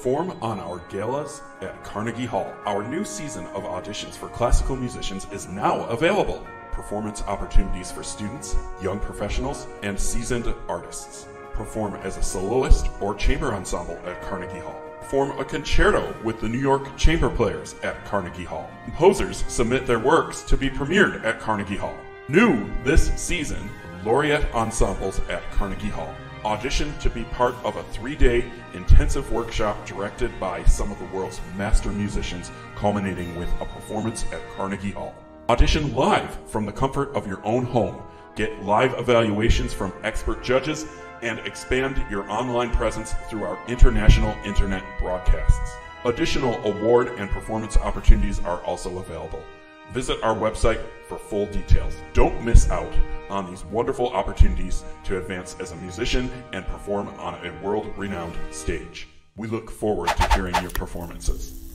Perform on our galas at Carnegie Hall. Our new season of auditions for classical musicians is now available. Performance opportunities for students, young professionals, and seasoned artists. Perform as a soloist or chamber ensemble at Carnegie Hall. Form a concerto with the New York Chamber Players at Carnegie Hall. Composers submit their works to be premiered at Carnegie Hall. New this season, laureate ensembles at Carnegie Hall. Audition to be part of a three day intensive workshop directed by some of the world's master musicians, culminating with a performance at Carnegie Hall. Audition live from the comfort of your own home. Get live evaluations from expert judges and expand your online presence through our international internet broadcasts. Additional award and performance opportunities are also available. Visit our website for full details. Don't miss out on these wonderful opportunities to advance as a musician and perform on a world renowned stage. We look forward to hearing your performances.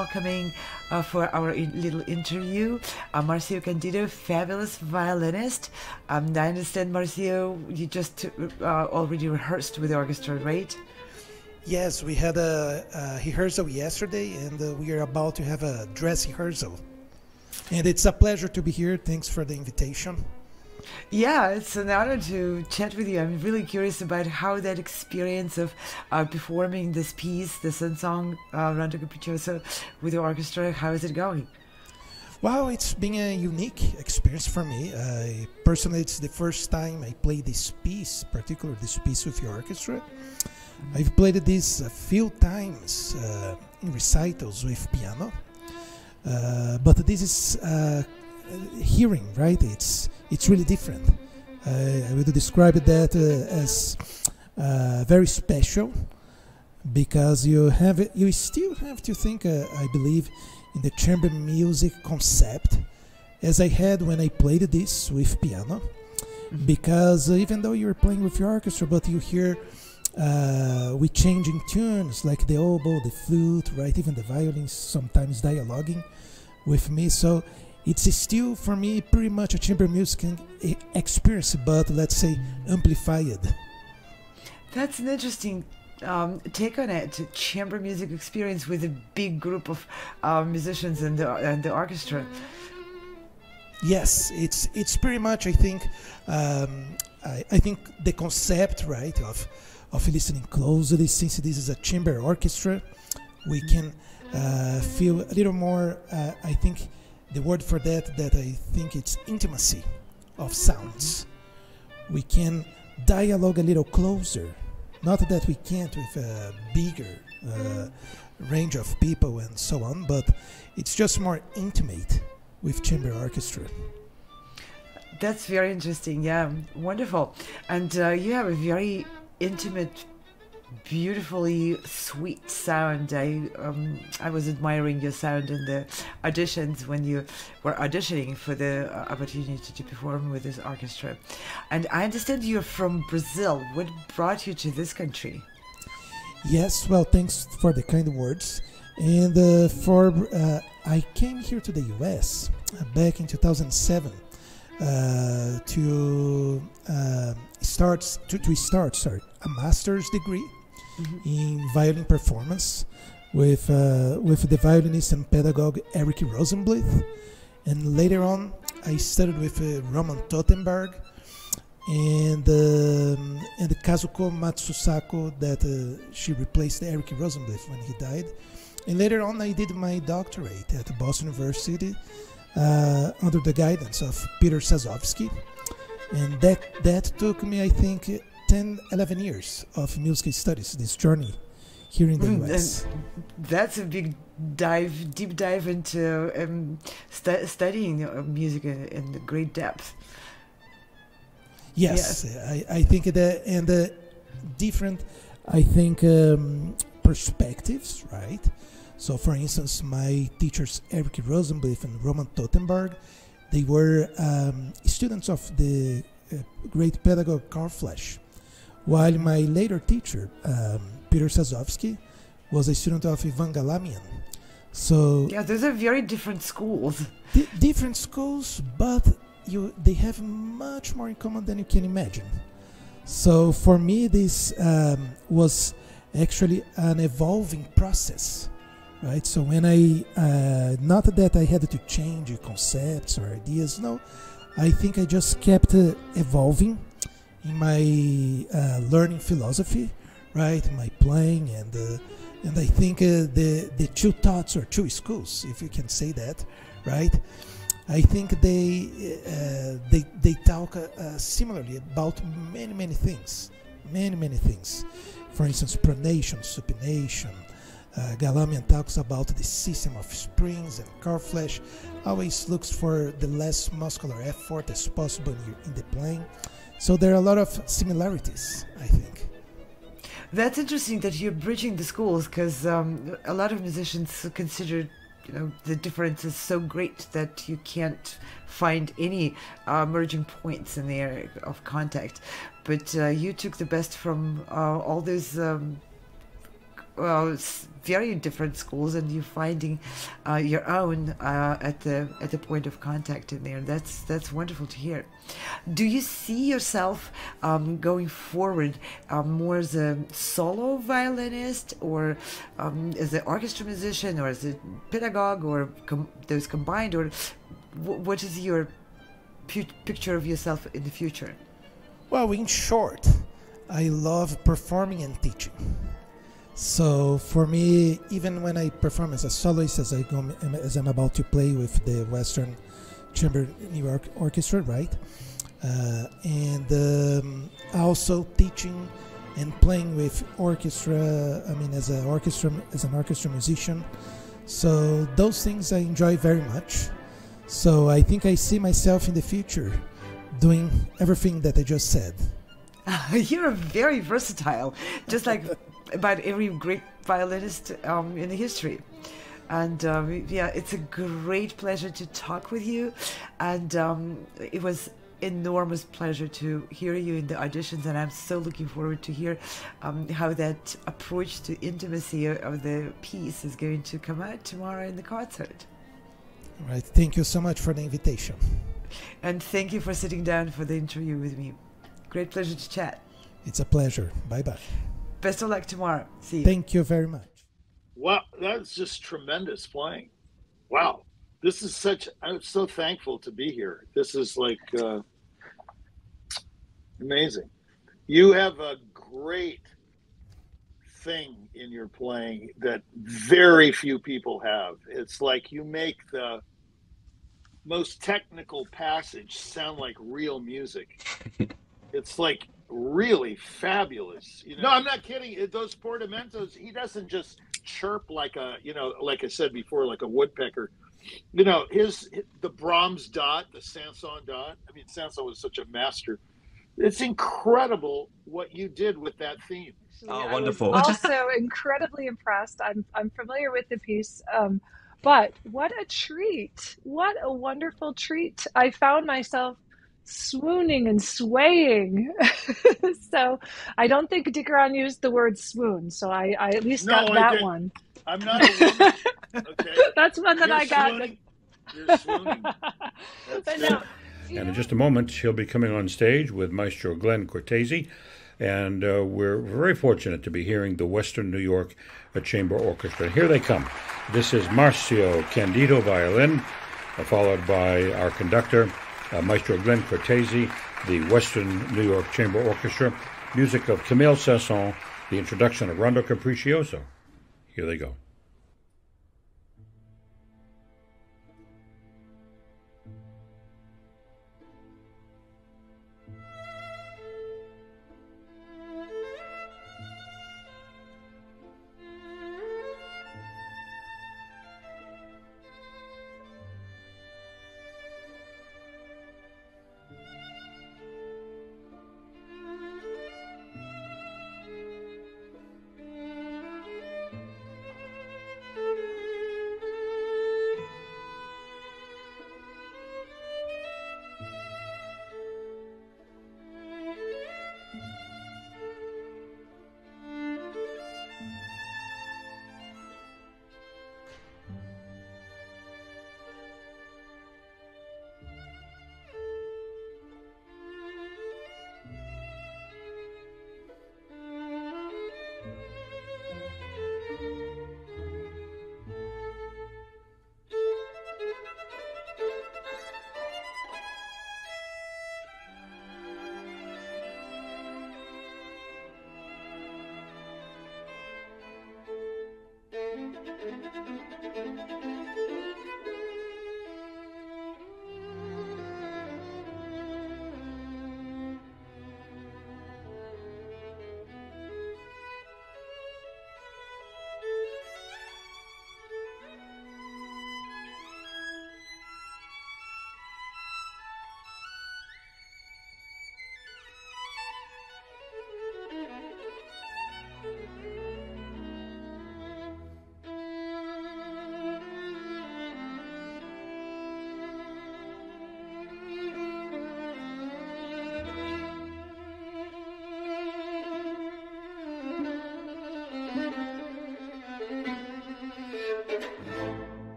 Welcoming uh, for our i- little interview uh, Marcio Candido, fabulous violinist. Um, I understand, Marcio, you just uh, already rehearsed with the orchestra, right? Yes, we had a, a rehearsal yesterday, and uh, we are about to have a dress rehearsal. And it's a pleasure to be here. Thanks for the invitation. Yeah, it's an honor to chat with you. I'm really curious about how that experience of uh, performing this piece, the Saint-Saëns uh, Rondo Capriccioso with the orchestra, how is it going? Wow, it's been a unique experience for me. I, personally, it's the first time I play this piece, particularly this piece with the orchestra. I've played this a few times uh, in recitals with piano, uh, but this is uh, hearing, right? It's it's really different. Uh, I would describe that uh, as uh, very special because you have you still have to think, uh, I believe, in the chamber music concept, as I had when I played this with piano. Because even though you're playing with your orchestra, but you hear uh, we changing tunes like the oboe, the flute, right? Even the violins sometimes dialoguing with me. So it's still for me pretty much a chamber music experience, but let's say amplified. That's an interesting um, take on it. Chamber music experience with a big group of uh, musicians and the, and the orchestra. Yes, it's it's pretty much. I think um, I, I think the concept right of of listening closely, since this is a chamber orchestra, we can uh, feel a little more. Uh, I think the word for that that I think it's intimacy of sounds. We can dialogue a little closer. Not that we can't with a bigger uh, range of people and so on, but it's just more intimate with chamber orchestra. That's very interesting. Yeah, wonderful. And uh, you have a very intimate, beautifully sweet sound. I um, I was admiring your sound in the auditions when you were auditioning for the uh, opportunity to perform with this orchestra. And I understand you're from Brazil. What brought you to this country? Yes, well, thanks for the kind words. And uh, for uh, I came here to the U.S. uh, back in 2007 uh, to uh, start to, to start sorry a master's degree in violin performance with uh, with the violinist and pedagogue Eric Rosenblith, and later on I studied with uh, Roman Totenberg and um, and Kazuko Matsusaka that uh, she replaced Eric Rosenblith when he died. And later on, I did my doctorate at Boston University uh, under the guidance of Peter Zazofsky. And that, that took me, I think, 10, 11 years of music studies, this journey here in the Mm, US. that's a big dive, deep dive into um, stu- studying uh, music in, in great depth. Yes, I, I think that and the different, I think um, perspectives, right? So, for instance, my teachers Eric Rosenblith and Roman Totenberg, they were um, students of the uh, great pedagogue Carl Flesch, while my later teacher um, Peter Zazofsky was a student of Ivan Galamian. So Yeah, those are very different schools. Di- different schools, but you they have much more in common than you can imagine. So for me, this um, was actually an evolving process, right? So when I, uh, not that I had to change concepts or ideas, no, I think I just kept uh, evolving in my uh, learning philosophy, right? My playing and uh, and I think uh, the the two thoughts or two schools, if you can say that, right? I think they uh, they they talk uh, similarly about many many things, many many things. For instance, pronation, supination. Uh, Galamian talks about the system of springs, and Carl Flesch always looks for the less muscular effort as possible in, in the playing. So there are a lot of similarities, I think. That's interesting that you're bridging the schools because um, a lot of musicians consider you know the difference is so great that you can't find any uh, merging points in the area of contact. But uh, you took the best from uh, all those um, well, very different schools, and you're finding uh, your own uh, at the at the point of contact in there. That's that's wonderful to hear. Do you see yourself um, going forward um, more as a solo violinist, or um, as an orchestra musician, or as a pedagogue, or com- those combined, or what is your picture of yourself in the future? Well, in short, I love performing and teaching. So for me, even when I perform as a soloist, as I go, as I'm about to play with the Western Chamber New York Orchestra, right? Uh, and um, also teaching and playing with orchestra. I mean, as an orchestra, as an orchestra musician. So those things I enjoy very much. So I think I see myself in the future doing everything that I just said. You're very versatile, just like about every great violinist um, in the history. And um, yeah, it's a great pleasure to talk with you. And um, it was enormous pleasure to hear you in the auditions. And I'm so looking forward to hear um, how that approach to intimacy of the piece is going to come out tomorrow in the concert. All right. Thank you so much for the invitation. And thank you for sitting down for the interview with me. Great pleasure to chat. It's a pleasure. Bye bye. Best of luck tomorrow. See you. Thank you very much. Wow, that's just tremendous playing. Wow, this is such. I'm so thankful to be here. This is like uh, amazing. You have a great thing in your playing that very few people have. It's like you make the most technical passage sound like real music. it's like really fabulous. You know, no, I'm not kidding. It- Those portamentos, he doesn't just chirp like a, you know, like I said before, like a woodpecker. You know, his the Brahms dot, the Saint-Saëns dot. I mean, Saint-Saëns was such a master. It's incredible what you did with that theme. Actually, Oh, wonderful. also incredibly impressed. I'm I'm familiar with the piece, um, but what a treat! What a wonderful treat! I found myself swooning and swaying. so I don't think Dickeron used the word swoon. So I, I at least No, got I that didn't. one. I'm not a woman. Okay, That's one that You're I got. swooning. You're swooning. That's no, it. you And in just a moment, she'll be coming on stage with Maestro Glen Cortese and uh, we're very fortunate to be hearing the Western New York uh, Chamber Orchestra. Here they come. This is Marcio Candido violin, uh, followed by our conductor, uh, Maestro Glen Cortese, the Western New York Chamber Orchestra, music of Camille Saint-Saëns, the introduction of Rondo Capriccioso. Here they go. Música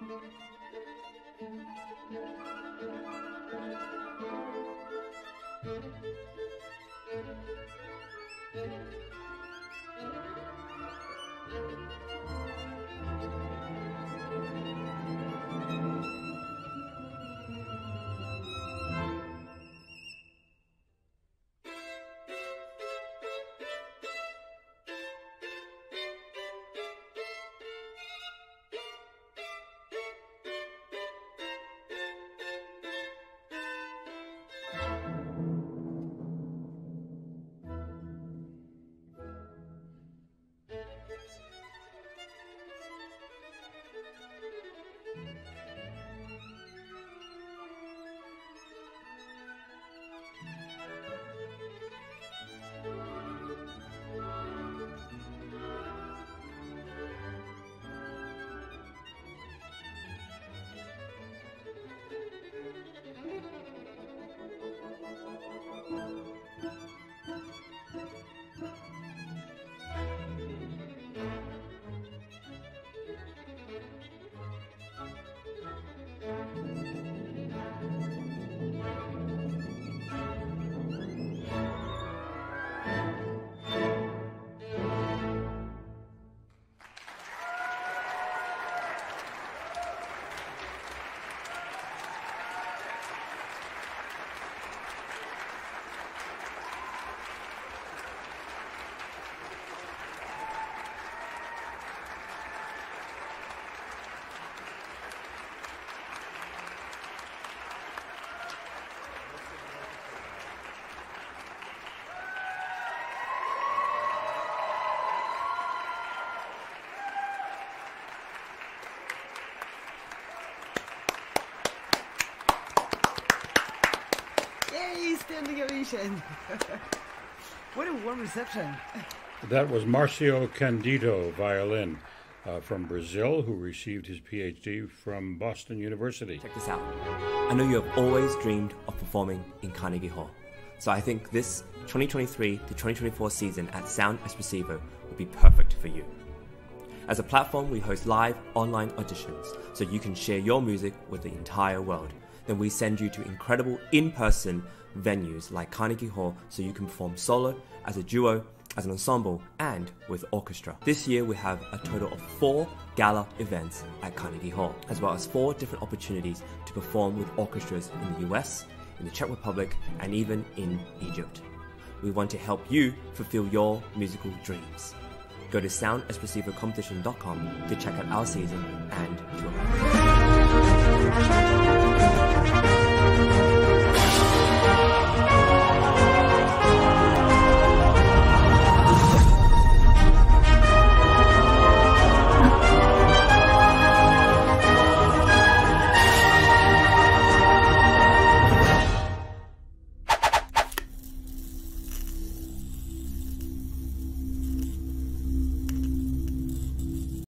Música standing ovation. what a warm reception. That was Marcio Candido, violin uh, from Brazil, who received his PhD from Boston University. Check this out. I know you have always dreamed of performing in Carnegie Hall. So I think this 2023 to 2024 season at Sound Espressivo would be perfect for you. As a platform, we host live online auditions so you can share your music with the entire world. Then we send you to incredible in person venues like Carnegie Hall so you can perform solo, as a duo, as an ensemble, and with orchestra. This year we have a total of four gala events at Carnegie Hall, as well as four different opportunities to perform with orchestras in the US, in the Czech Republic, and even in Egypt. We want to help you fulfill your musical dreams. Go to soundespressivocompetition.com to check out our season and to apply.